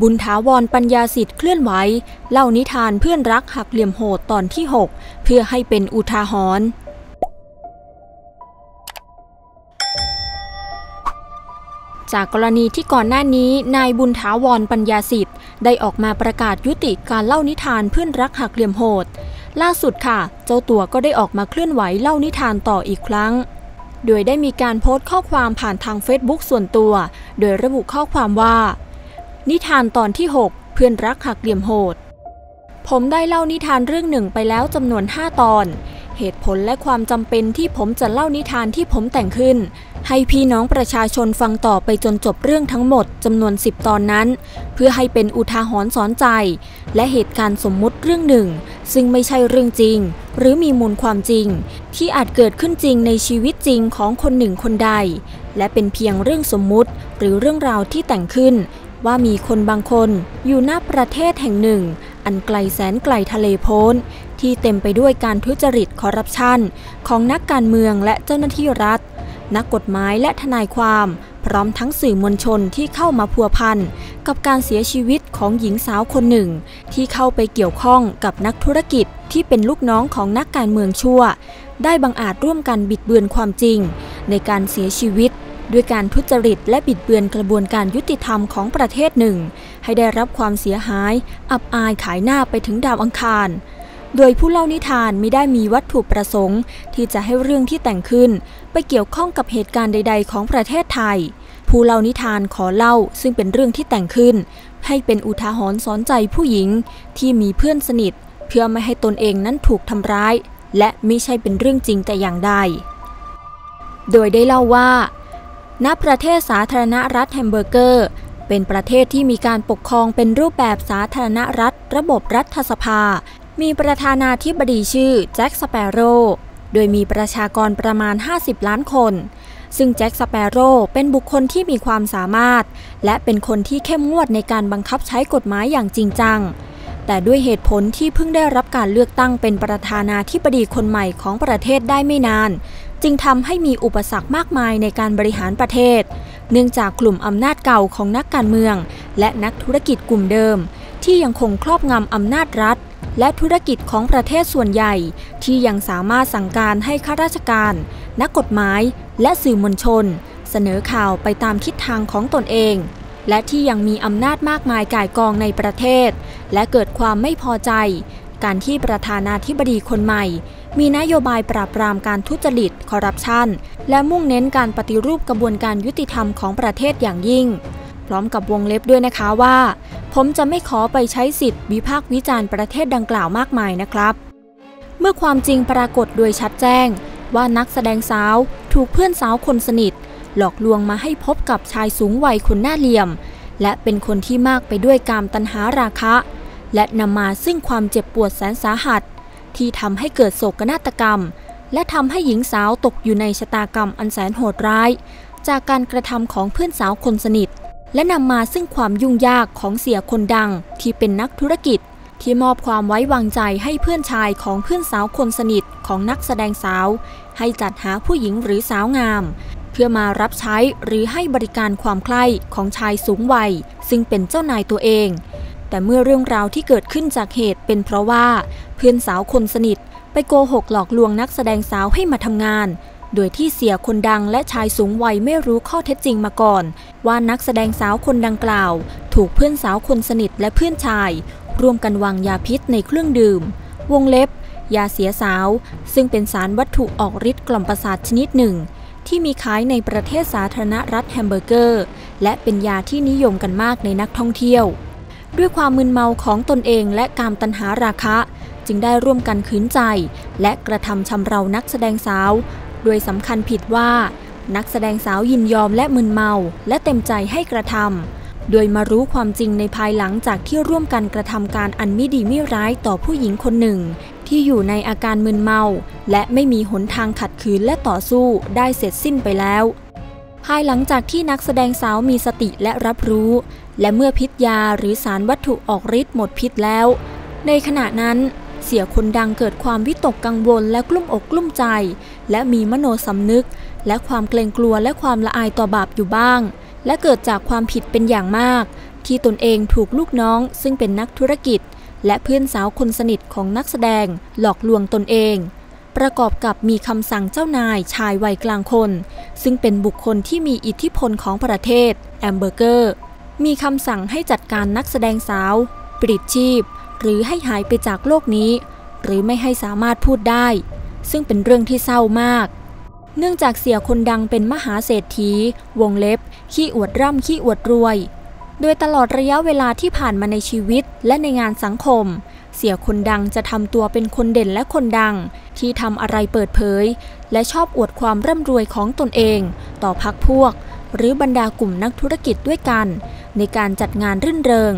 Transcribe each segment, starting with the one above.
บุญถาวรปัญญาสิทธิ์เคลื่อนไหวเล่านิทานเพื่อนรักหักเหลี่ยมโหดตอนที่ 6 เพื่อให้เป็นอุทาหรณ์จากกรณีที่ก่อนหน้านี้นายบุญถาวรปัญญาสิทธิ์ ได้ออกมาประกาศยุติการเล่านิทานเพื่อนรักหักเหลี่ยมโหด ล่าสุดค่ะ เจ้าตัวก็ได้ออกมาเคลื่อนไหวเล่านิทานต่ออีกครั้ง โดยได้มีการโพสต์ข้อความผ่านทางเฟซบุ๊กส่วนตัว โดยระบุข้อความว่า นิทานตอนที่ 6 เพื่อนรักหักเหลี่ยมโหด ผมได้เล่านิทานเรื่องหนึ่งไปแล้วจำนวน 5 ตอน เหตุผลและความจำเป็นที่ผมจะเล่านิทานที่ผมแต่งขึ้น ให้พี่น้องประชาชนฟังต่อไปจนจบเรื่องทั้งหมดจำนวน 10 ตอนนั้น เพื่อให้เป็นอุทาหรณ์สอนใจ และเหตุการณ์สมมุติเรื่องหนึ่ง ซึ่งไม่ใช่เรื่องจริง หรือมีมูลความจริง ที่อาจเกิดขึ้นจริงในชีวิตจริงของคนหนึ่งคนใด และเป็นเพียงเรื่องสมมุติหรือเรื่องราวที่แต่งขึ้น ว่ามีคนบางคนอยู่หน้าประเทศแห่งหนึ่ง อันไกลแสนไกลทะเลโพ้น ที่เต็มไปด้วยการทุจริตคอร์รัปชัน ของนักการเมืองและเจ้าหน้าที่รัฐ นักกฎหมายและทนายความ พร้อมทั้งสื่อมวลชนที่เข้ามาพัวพันกับการเสียชีวิตของหญิงสาวคนหนึ่ง ที่เข้าไปเกี่ยวข้องกับนักธุรกิจที่เป็นลูกน้องของนักการเมืองชั่ว ได้บังอาจร่วมกันบิดเบือนความจริง ในการเสียชีวิต ด้วยการทุจริตและบิดเบือนกระบวนการยุติธรรมของประเทศหนึ่ง ให้ได้รับความเสียหาย อับอายขายหน้าไปถึงดาวอังคาร โดยผู้เล่านิทานไม่ได้มีวัตถุประสงค์ ที่จะให้เรื่องที่แต่งขึ้น ไปเกี่ยวข้องกับเหตุการณ์ใด ๆ ของประเทศไทย ผู้เล่านิทานขอเล่าซึ่งเป็นเรื่องที่แต่งขึ้น ให้เป็นอุทาหรณ์สอนใจผู้หญิงที่มีเพื่อนสนิท เพื่อไม่ให้ตนเองนั้นถูกทำร้าย และไม่ใช่เป็นเรื่องจริงแต่อย่างใด โดยได้เล่าว่า ณประเทศสาธารณรัฐแฮมเบอร์เกอร์ เป็นประเทศที่มีการปกครองเป็นรูปแบบสาธารณรัฐ ระบบรัฐสภา มีประธานาธิบดีชื่อแจ็คสเปโร่โดยมีประชากรประมาณ 50 ล้านคน ซึ่งแจ็คสเปโร่เป็นบุคคลที่มีความสามารถ และเป็นคนที่เข้มงวดในการบังคับใช้กฎหมายอย่างจริงจัง แต่ด้วยเหตุผลที่เพิ่งได้รับการเลือกตั้งเป็นประธานาธิบดีคนใหม่ของประเทศได้ไม่นาน จึงทำให้มีอุปสรรคมากมายในการบริหารประเทศ เนื่องจากกลุ่มอำนาจเก่าของนักการเมือง และนักธุรกิจกลุ่มเดิม ที่ยังคงครอบงำอำนาจรัฐ และธุรกิจของประเทศส่วนใหญ่ ที่ยังสามารถสั่งการให้ข้าราชการ นักกฎหมาย และสื่อมวลชน เสนอข่าวไปตามทิศทางของตนเอง และที่ยังมีอำนาจมากมายก่ายกองในประเทศ และเกิดความไม่พอใจการที่ประธานาธิบดีคนใหม่ มีนโยบายปราบปรามการทุจริต คอร์รัปชัน และมุ่งเน้นการปฏิรูปกระบวนการยุติธรรมของประเทศอย่างยิ่ง พร้อมกับวงเล็บด้วยนะคะว่า ผมจะไม่ขอไปใช้สิทธิ์วิพากษ์วิจารณ์ประเทศดังกล่าวมากมายนะครับ เมื่อความจริงปรากฏโดยชัดแจ้ง ว่านักแสดงสาวถูกเพื่อนสาวคนสนิท หลอกลวงมาให้พบกับชายสูงวัยคนหน้าเหลี่ยม และเป็นคนที่มากไปด้วยกามตัณหาราคะ และนำมาซึ่งความเจ็บปวดแสนสาหัส ที่ทำให้เกิดโศกนาฏกรรม และทำให้หญิงสาวตกอยู่ในชะตากรรมอันแสนโหดร้าย จากการกระทำของเพื่อนสาวคนสนิท และนำมาซึ่งความยุ่งยากของเสียคนดังที่เป็นนักธุรกิจ ที่มอบความไว้วางใจให้เพื่อนชายของเพื่อนสาวคนสนิทของนักแสดงสาว ให้จัดหาผู้หญิงหรือสาวงาม เพื่อมารับใช้หรือให้บริการความใคร่ของชายสูงวัย ซึ่งเป็นเจ้านายตัวเอง แต่เมื่อเรื่องราวที่เกิดขึ้นจากเหตุเป็นเพราะว่า เพื่อนสาวคนสนิท ไปโกหกหลอกลวงนักแสดงสาวให้มาทำงาน โดยที่เสียคนดังและชายสูงวัยไม่รู้ข้อเท็จจริงมาก่อน ว่านักแสดงสาวคนดังกล่าว ถูกเพื่อนสาวคนสนิทและเพื่อนชาย ร่วมกันวางยาพิษในเครื่องดื่ม วงเล็บ ยาเสียสาว ซึ่งเป็นสารวัตถุออกฤทธิ์กล่อมประสาทชนิดหนึ่ง ที่มีขายในประเทศสาธารณรัฐแฮมเบอร์เกอร์ และเป็นยาที่นิยมกันมากในนักท่องเที่ยว ด้วยความมึนเมาของตนเองและกามตัณหาราคะ จึงได้ร่วมกันขืนใจ และกระทำชำเรานักแสดงสาว โดยสำคัญผิดว่า นักแสดงสาวยินยอมและมึนเมาและเต็มใจให้กระทำโดยมารู้ความจริงในภายหลังจากที่ร่วมกันกระทำการอันไม่ดีไม่ร้ายต่อผู้หญิงคนหนึ่ง ที่อยู่ในอาการมึนเมา และไม่มีหนทางขัดขืนและต่อสู้ได้เสร็จสิ้นไปแล้ว ภายหลังจากที่นักแสดงสาวมีสติและรับรู้ และเมื่อพิษยาหรือสารวัตถุออกฤทธิ์หมดพิษแล้ว ในขณะนั้นเสี่ยคนดังเกิดความวิตกกังวลและกลุ้มอกกลุ้มใจ และมีมโนสำนึก และความเกรงกลัวและความละอายต่อบาปอยู่บ้าง และเกิดจากความผิดเป็นอย่างมาก ที่ตนเองถูกลูกน้อง ซึ่งเป็นนักธุรกิจ และเพื่อนสาวคนสนิทของนักแสดงหลอกลวงตนเอง ประกอบกับมีคำสั่งเจ้านายชายวัยกลางคน ซึ่งเป็นบุคคลที่มีอิทธิพลของประเทศ แฮมเบอร์เกอร์ มีคำสั่งให้จัดการนักแสดงสาวปลิดชีพ หรือให้หายไปจากโลกนี้ หรือไม่ให้สามารถพูดได้ ซึ่งเป็นเรื่องที่เศร้ามาก เนื่องจากเสียคนดังเป็นมหาเศรษฐี วงเล็บ ขี้อวดร่ำขี้อวดรวย โดยตลอดระยะเวลาที่ผ่านมาในชีวิตและในงานสังคม เสียคนดังจะทำตัวเป็นคนเด่นและคนดัง ที่ทำอะไรเปิดเผย และชอบอวดความร่ำรวยของตนเอง ต่อพักพวก หรือบรรดากลุ่มนักธุรกิจด้วยกัน ในการจัดงานรื่นเริง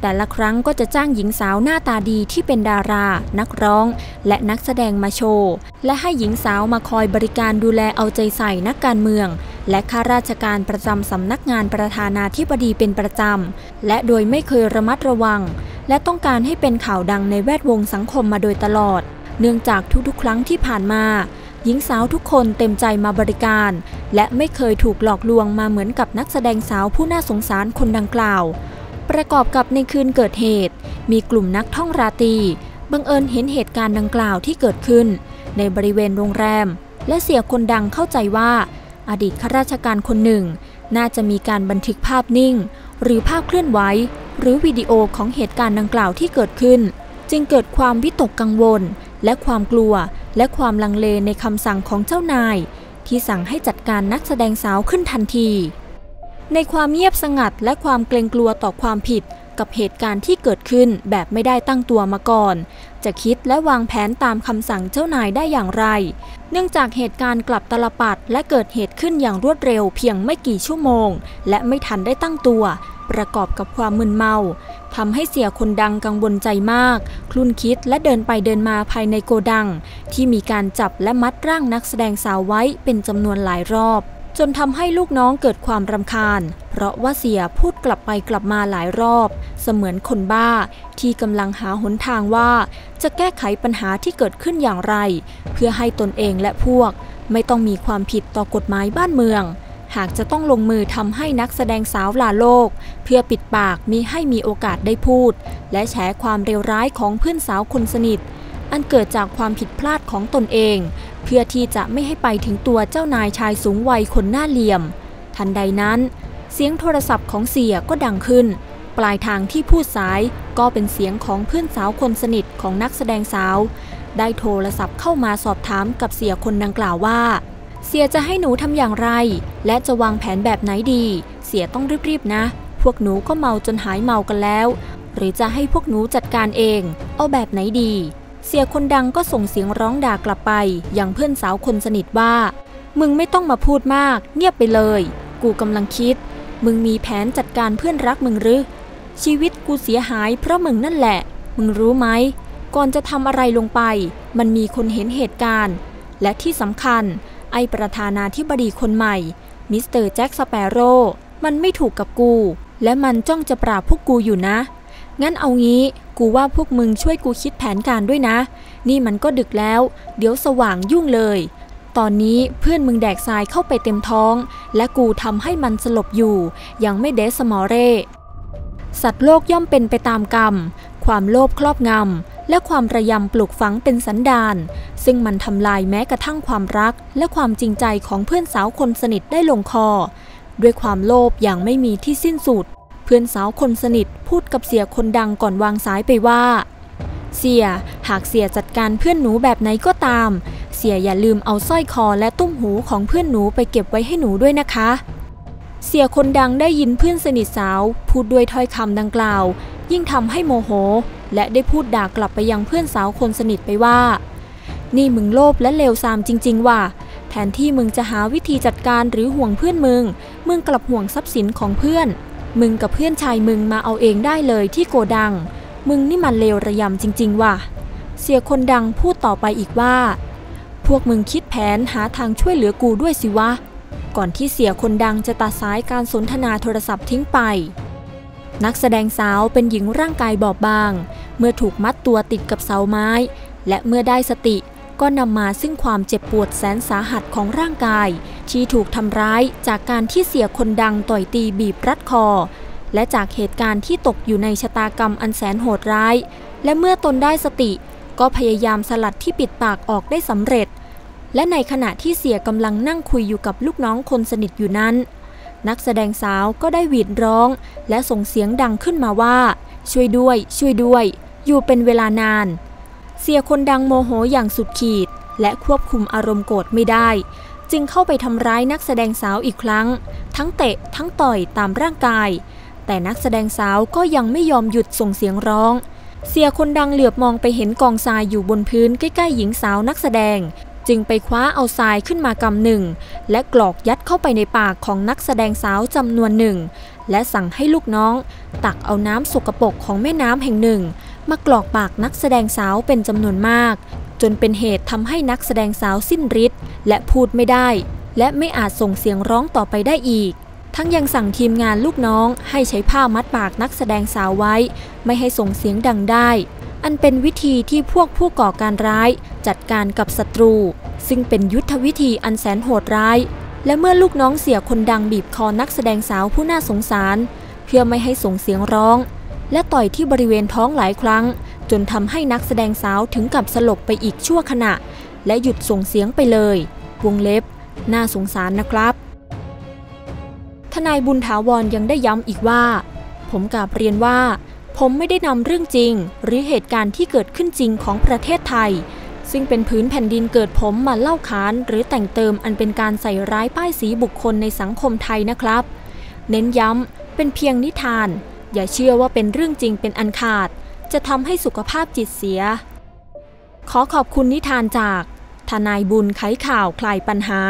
แต่ละครั้งก็จะจ้างหญิงสาวหน้าตาดีที่เป็นดารา นักร้อง และนักแสดงมาโชว์ และให้หญิงสาวมาคอยบริการดูแลเอาใจใส่นักการเมือง และข้าราชการประจำสำนักงานประธานาธิบดีเป็นประจำ และโดยไม่เคยระมัดระวัง และต้องการให้เป็นข่าวดังในแวดวงสังคมมาโดยตลอด เนื่องจากทุกๆ ครั้งที่ผ่านมา หญิงสาวทุกคนเต็มใจมาบริการ และไม่เคยถูกหลอกลวงมาเหมือนกับนักแสดงสาวผู้น่าสงสารคนดังกล่าว ประกอบกับในคืนเกิดเหตุ มีกลุ่มนักท่องราตรีบังเอิญเห็นเหตุการณ์ดังกล่าวที่เกิดขึ้น ในบริเวณโรงแรม และเสียคนดังเข้าใจว่า อดีตข้าราชการคนหนึ่ง น่าจะมีการบันทึกภาพนิ่ง หรือภาพเคลื่อนไหวหรือวิดีโอของเหตุการณ์ดังกล่าวที่เกิดขึ้น จึงเกิดความวิตกกังวล และความกลัว และความลังเลในคำสั่งของเจ้านาย ที่สั่งให้จัดการนักแสดงสาวขึ้นทันที ในความเงียบสงัดและความเกรงกลัวต่อความผิด กับเหตุการณ์ที่เกิดขึ้นแบบไม่ได้ตั้งตัวมาก่อน จะคิดและวางแผนตามคำสั่งเจ้านายได้อย่างไร เนื่องจากเหตุการณ์กลับตลปัดและเกิดเหตุขึ้นอย่างรวดเร็วเพียงไม่กี่ชั่วโมง และไม่ทันได้ตั้งตัว ประกอบกับความมึนเมาทำให้เสียคนดังกังวลใจมาก คลุ่นคิดและเดินไปเดินมาภายในโกดัง ที่มีการจับและมัดร่างนักแสดงสาวไว้เป็นจำนวนหลายรอบจนทำให้ลูกน้องเกิดความรำคาญ เพราะว่าเสียพูดกลับไปกลับมาหลายรอบ เสมือนคนบ้าที่กำลังหาหนทางว่า จะแก้ไขปัญหาที่เกิดขึ้นอย่างไร เพื่อให้ตนเองและพวก ไม่ต้องมีความผิดต่อกฎหมายบ้านเมือง หากจะต้องลงมือทำให้นักแสดงสาวลาโลก เพื่อปิดปากมีให้มีโอกาสได้พูด และแฉความเลวร้ายของเพื่อนสาวคนสนิท อันเกิดจากความผิดพลาดของตนเอง เพื่อที่จะไม่ให้ไปถึงตัวเจ้านายชายสูงวัยคนหน้าเหลี่ยม ทันใดนั้น เสียงโทรศัพท์ของเสียก็ดังขึ้น ปลายทางที่พูดสายก็เป็นเสียงของเพื่อนสาวคนสนิทของนักแสดงสาว ได้โทรศัพท์เข้ามาสอบถามกับเสียคนดังกล่าวว่า เสียจะให้หนูทำอย่างไร และจะวางแผนแบบไหนดี เสียต้องรีบๆนะ พวกหนูก็เมาจนหายเมากันแล้ว หรือจะให้พวกหนูจัดการเอง เอาแบบไหนดี เสียคนดังก็ส่งเสียงร้องด่ากลับไปยังเพื่อนสาวคนสนิทว่ามึงไม่ต้องมาพูดมาก เงียบไปเลย กูกำลังคิด มึงมีแผนจัดการเพื่อนรักมึงหรือ ชีวิตกูเสียหายเพราะมึงนั่นแหละ มึงรู้ไหม ก่อนจะทำอะไรลงไป มันมีคนเห็นเหตุการณ์ และที่สำคัญ ไอประธานาธิบดีคนใหม่ มิสเตอร์แจ็คสเปโร่มันไม่ถูกกับกู และมันจ้องจะปราบพวกกูอยู่นะ งั้นเอางี้กูว่าพวกมึงช่วยกูคิดแผนการด้วยนะ นี่มันก็ดึกแล้ว เดี๋ยวสว่างยุ่งเลย ตอนนี้เพื่อนมึงแดกทรายเข้าไปเต็มท้อง และกูทำให้มันสลบอยู่ ยังไม่เดสมอเร่สัตว์โลกย่อมเป็นไปตามกรรม ความโลภครอบงำ และความระยำปลูกฝังเป็นสันดาน ซึ่งมันทำลายแม้กระทั่งความรัก และความจริงใจของเพื่อนสาวคนสนิทได้ลงคอ ด้วยความโลภอย่างไม่มีที่สิ้นสุด เพื่อนสาวคนสนิทพูดกับเสียคนดังก่อนวางสายไปว่าเสีย หากเสียจัดการเพื่อนหนูแบบไหนก็ตาม เสียอย่าลืมเอาสร้อยคอและตุ้มหูของเพื่อนหนูไปเก็บไว้ให้หนูด้วยนะคะ เสียคนดังได้ยินเพื่อนสนิทสาว พูดด้วยถ้อยคำดังกล่าว ยิ่งทำให้โมโห และได้พูดด่ากลับไปยังเพื่อนสาวคนสนิทไปว่า นี่มึงโลภและเลวทรามจริง ๆ ว่ะแทนที่มึงจะหาวิธีจัดการหรือห่วงเพื่อนมึง มึงกลับห่วงทรัพย์สินของเพื่อน มึงกับเพื่อนชายมึงมาเอาเองได้เลยที่โกดัง มึงนี่มันเลวระยำจริง ๆ ว่ะ เสียคนดังพูดต่อไปอีกว่า วกมึงคิดแผนหาทางช่วยเหลือกูด้วยสิวะ ก่อนที่เสียคนดังจะตัดสายการสนทนาโทรศัพท์ทิ้งไป นักแสดงสาวเป็นหญิงร่างกายบอบบาง เมื่อถูกมัดตัวติดกับเสาไม้ และเมื่อได้สติก็นำมาซึ่งความเจ็บปวดแสนสาหัสของร่างกาย ที่ถูกทำร้ายจากการที่เสียคนดังต่อยตีบีบรัดคอ และจากเหตุการณ์ที่ตกอยู่ในชะตากรรมอันแสนโหดร้าย และเมื่อตนได้สติก็พยายามสลัดที่ปิดปากออกได้สำเร็จ และในขณะที่เสียกำลังนั่งคุยอยู่กับลูกน้องคนสนิทอยู่นั้น นักแสดงสาวก็ได้หวีดร้อง และส่งเสียงดังขึ้นมาว่า ช่วยด้วย ช่วยด้วย อยู่เป็นเวลานาน เสียคนดังโมโหอย่างสุดขีด และควบคุมอารมณ์โกรธไม่ได้ จึงเข้าไปทำร้ายนักแสดงสาวอีกครั้ง ทั้งเตะทั้งต่อยตามร่างกาย แต่นักแสดงสาวก็ยังไม่ยอมหยุดส่งเสียงร้องเสียคนดังเหลือบมองไปเห็นกองทรายอยู่บนพื้นใกล้ๆหญิงสาวนักแสดง จึงไปคว้าเอาทรายขึ้นมากำหนึ่ง และกรอกยัดเข้าไปในปากของนักแสดงสาวจำนวนหนึ่ง และสั่งให้ลูกน้อง ตักเอาน้ำสกปรกของแม่น้ำแห่งหนึ่ง มากรอกปากนักแสดงสาวเป็นจำนวนมาก จนเป็นเหตุทำให้นักแสดงสาวสิ้นฤทธิ์และพูดไม่ได้ และไม่อาจส่งเสียงร้องต่อไปได้อีก ทั้งยังสั่งทีมงานลูกน้อง ให้ใช้ผ้ามัดปากนักแสดงสาวไว้ ไม่ให้ส่งเสียงดังได้ อันเป็นวิธีที่พวกผู้ก่อการร้ายจัดการกับศัตรู ซึ่งเป็นยุทธวิธีอันแสนโหดร้าย และเมื่อลูกน้องเสียคนดังบีบคอนักแสดงสาวผู้น่าสงสาร เพื่อไม่ให้ส่งเสียงร้อง และต่อยที่บริเวณท้องหลายครั้ง จนทำให้นักแสดงสาวถึงกับสลบไปอีกชั่วขณะ และหยุดส่งเสียงไปเลยวงเล็บ น่าสงสารนะครับทนายบุญถาวรยังได้ย้ำอีกว่า ผมกราบเรียนว่า ผมไม่ได้นำเรื่องจริง หรือเหตุการณ์ที่เกิดขึ้นจริงของประเทศไทย ซึ่งเป็นพื้นแผ่นดินเกิดผมมาเล่าขานหรือแต่งเติมอันเป็นการใส่ร้ายป้ายสีบุคคลในสังคมไทยนะครับ เน้นย้ำเป็นเพียงนิทาน อย่าเชื่อว่าเป็นเรื่องจริงเป็นอันขาด จะทำให้สุขภาพจิตเสีย ขอขอบคุณนิทานจาก ทนายบุญไขข่าวคลายปัญหา